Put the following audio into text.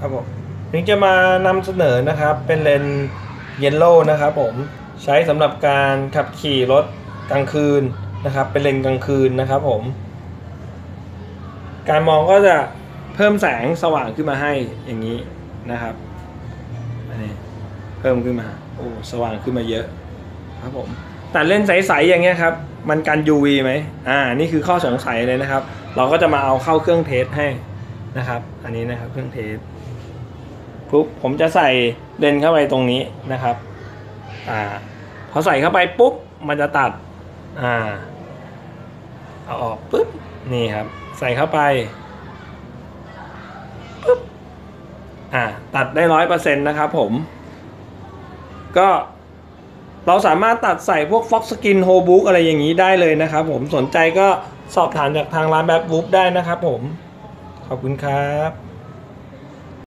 ครับผมถึงจะมานำเสนอนะครับ เป็นเลนเยลโล่นะครับผมใช้สำหรับการขับขี่รถกลางคืนนะครับ เป็นเลนกลางคืนนะครับผม การมองก็จะเพิ่มแสงสว่างขึ้นมาให้อย่างนี้นะครับอันนี้เพิ่มขึ้นมาโอ้สว่างขึ้นมาเยอะครับผมแต่เล่นใสๆอย่างเงี้ยครับมันกัน UV ไหมอ่านี่คือข้อสงสัยเลยนะครับ เราก็จะมาเอาเข้าเครื่องเทสให้ นะครับ อันนี้นะครับเครื่องเทสปุ๊บผมจะใส่เลนเข้าไปตรงนี้นะครับอ่าพอใส่เข้าไปปุ๊บมันจะตัดอ่าเอาออกปุ๊บนี่ครับ ใส่เข้าไปปุ๊บอ่าตัดได้ร้อยเปอร์เซ็นต์นะครับผม ก็เราสามารถตัดใส่พวก Fox Skin h o b o o k อะไรอย่างนี้ได้เลยนะครับผมสนใจก็สอบถามจากทางร้านแบบวูฟได้นะครับผม ขอบคุณครับ